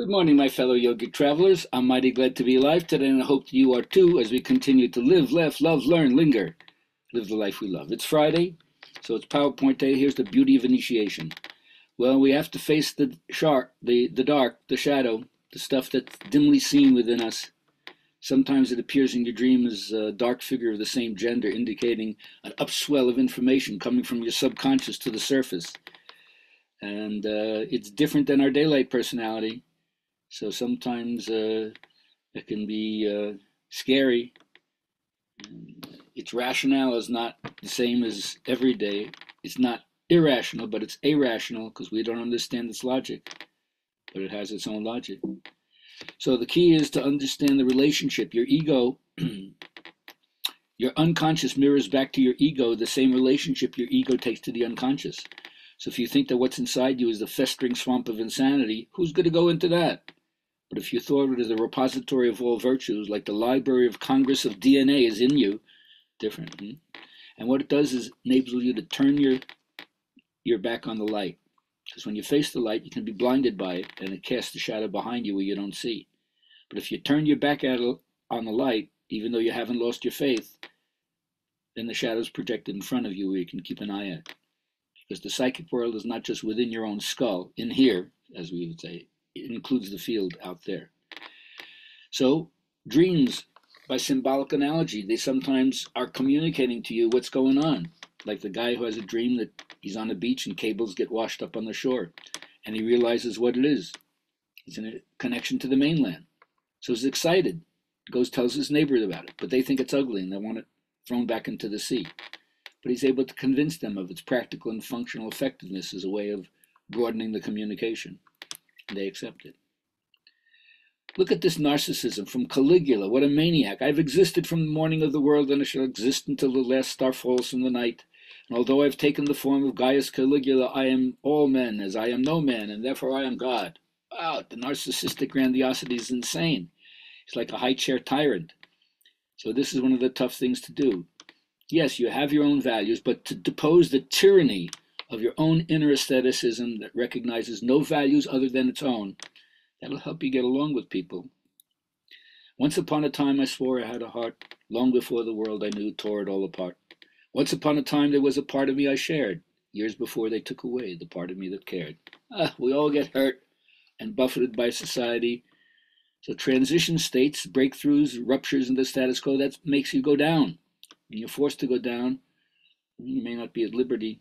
Good morning, my fellow yogic travelers. I'm mighty glad to be alive today, and I hope you are too as we continue to live, laugh, love, learn, linger, live the life we love. It's Friday, so it's PowerPoint day. Here's the beauty of initiation. Well, we have to face the shark, the, the dark, the shadow, the stuff that's dimly seen within us. Sometimes it appears in your dream as a dark figure of the same gender, indicating an upswell of information coming from your subconscious to the surface. And uh, it's different than our daylight personality so sometimes uh, it can be uh, scary. Its rationale is not the same as every day. It's not irrational, but it's irrational because we don't understand its logic. But it has its own logic. So the key is to understand the relationship. Your ego, your unconscious mirrors back to your ego the same relationship your ego takes to the unconscious. So if you think that what's inside you is the festering swamp of insanity, who's going to go into that? But if you thought it as a repository of all virtues, like the Library of Congress of DNA is in you, different. Hmm? And what it does is enables you to turn your your back on the light. Because when you face the light, you can be blinded by it, and it casts a shadow behind you where you don't see. But if you turn your back at on the light, even though you haven't lost your faith, then the shadow is projected in front of you where you can keep an eye at. Because the psychic world is not just within your own skull, in here, as we would say, it includes the field out there. So, dreams, by symbolic analogy, they sometimes are communicating to you what's going on. Like the guy who has a dream that he's on a beach and cables get washed up on the shore, and he realizes what it is. It's in a connection to the mainland. So he's excited. Goes tells his neighbors about it, but they think it's ugly and they want it thrown back into the sea. But he's able to convince them of its practical and functional effectiveness as a way of broadening the communication. They accepted. Look at this narcissism from Caligula. What a maniac. I've existed from the morning of the world, and I shall exist until the last star falls from the night. And although I've taken the form of Gaius Caligula, I am all men, as I am no man, and therefore I am God. Wow, the narcissistic grandiosity is insane. He's like a high chair tyrant. So this is one of the tough things to do. Yes, you have your own values, but to depose the tyranny of your own inner aestheticism that recognizes no values other than its own. That'll help you get along with people. Once upon a time I swore I had a heart. Long before the world I knew tore it all apart. Once upon a time there was a part of me I shared. Years before they took away the part of me that cared. Ah, we all get hurt and buffeted by society. So transition states, breakthroughs, ruptures in the status quo, that makes you go down. When you're forced to go down, you may not be at liberty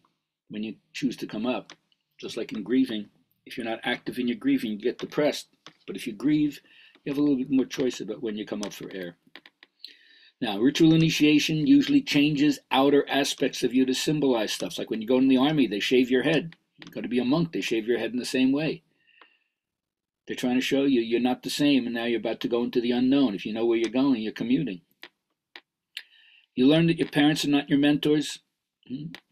when you choose to come up. Just like in grieving, if you're not active in your grieving, you get depressed. But if you grieve, you have a little bit more choice about when you come up for air. Now, ritual initiation usually changes outer aspects of you to symbolize stuff. Like when you go in the army, they shave your head. You've got to be a monk, they shave your head in the same way. They're trying to show you you're not the same, and now you're about to go into the unknown. If you know where you're going, you're commuting. You learn that your parents are not your mentors.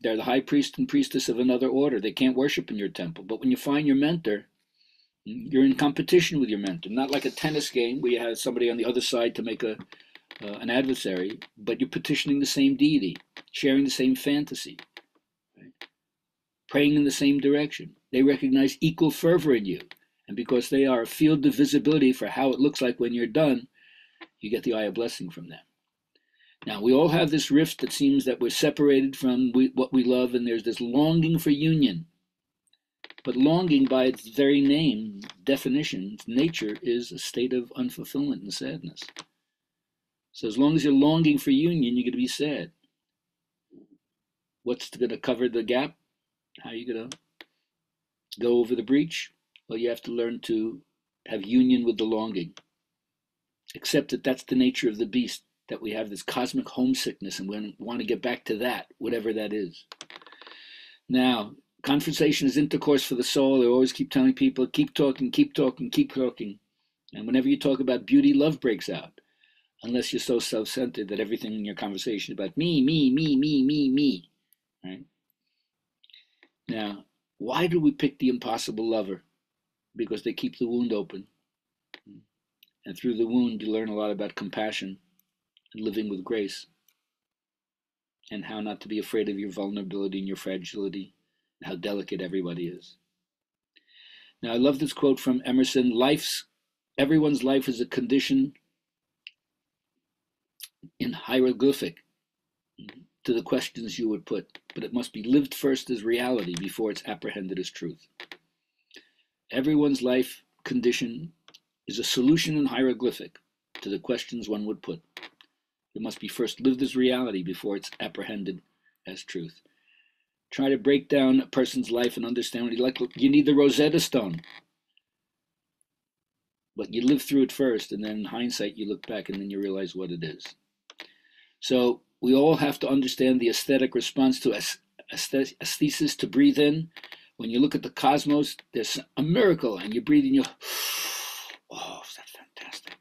They're the high priest and priestess of another order. They can't worship in your temple. But when you find your mentor, you're in competition with your mentor. Not like a tennis game where you have somebody on the other side to make a uh, an adversary, but you're petitioning the same deity, sharing the same fantasy, right? praying in the same direction. They recognize equal fervor in you. And because they are a field of visibility for how it looks like when you're done, you get the eye of blessing from them. Now, we all have this rift that seems that we're separated from we, what we love, and there's this longing for union. But longing, by its very name, definition, nature, is a state of unfulfillment and sadness. So, as long as you're longing for union, you're going to be sad. What's going to cover the gap? How are you going to go over the breach? Well, you have to learn to have union with the longing. Accept that that's the nature of the beast that we have this cosmic homesickness and we want to get back to that, whatever that is. Now, conversation is intercourse for the soul. I always keep telling people, keep talking, keep talking, keep talking. And whenever you talk about beauty, love breaks out. Unless you're so self centered that everything in your conversation is about me, me, me, me, me, me. Right? Now, why do we pick the impossible lover? Because they keep the wound open. And through the wound, you learn a lot about compassion and living with grace, and how not to be afraid of your vulnerability and your fragility, and how delicate everybody is. Now, I love this quote from Emerson Life's, everyone's life is a condition in hieroglyphic to the questions you would put, but it must be lived first as reality before it's apprehended as truth. Everyone's life condition is a solution in hieroglyphic to the questions one would put. It must be first lived as reality before it's apprehended as truth. Try to break down a person's life and understand what he like. You need the Rosetta Stone. But you live through it first, and then in hindsight, you look back and then you realize what it is. So we all have to understand the aesthetic response to aesthesis to breathe in. When you look at the cosmos, there's a miracle, and you breathe in, you oh, that's fantastic.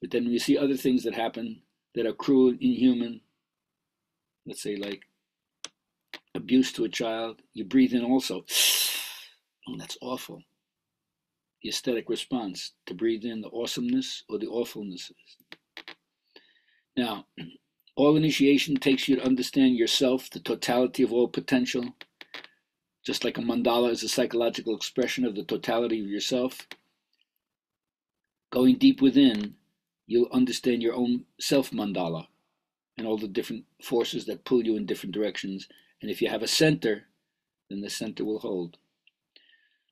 But then you see other things that happen that are cruel, inhuman, let's say like abuse to a child, you breathe in also. Oh, that's awful. The aesthetic response to breathe in the awesomeness or the awfulness. Now, all initiation takes you to understand yourself, the totality of all potential. Just like a mandala is a psychological expression of the totality of yourself. Going deep within, you'll understand your own self mandala and all the different forces that pull you in different directions. And if you have a center, then the center will hold.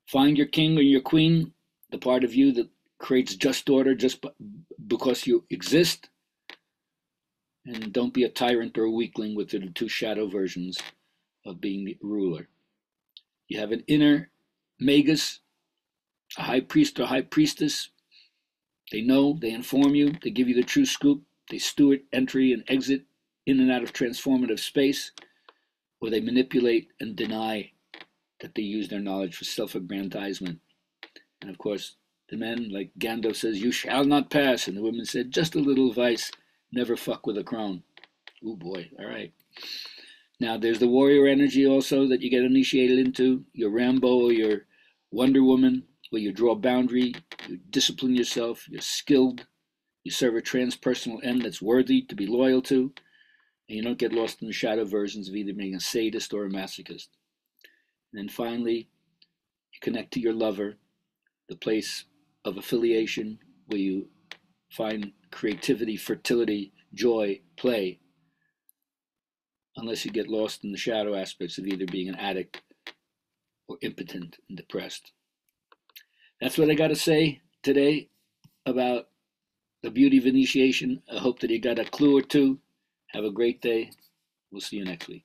Find your king or your queen, the part of you that creates just order just because you exist. And don't be a tyrant or a weakling with the two shadow versions of being the ruler. You have an inner magus, a high priest or high priestess. They know, they inform you, they give you the true scoop, they steward entry and exit in and out of transformative space, or they manipulate and deny that they use their knowledge for self aggrandizement. And of course, the men, like Gandalf says, You shall not pass. And the women said, Just a little advice never fuck with a crone. Oh boy, all right. Now, there's the warrior energy also that you get initiated into your Rambo or your Wonder Woman, where you draw a boundary, you discipline yourself, you're skilled, you serve a transpersonal end that's worthy to be loyal to, and you don't get lost in the shadow versions of either being a sadist or a masochist. And then finally, you connect to your lover, the place of affiliation where you find creativity, fertility, joy, play, unless you get lost in the shadow aspects of either being an addict or impotent and depressed. That's what I got to say today about the beauty of initiation. I hope that you got a clue or two. Have a great day. We'll see you next week.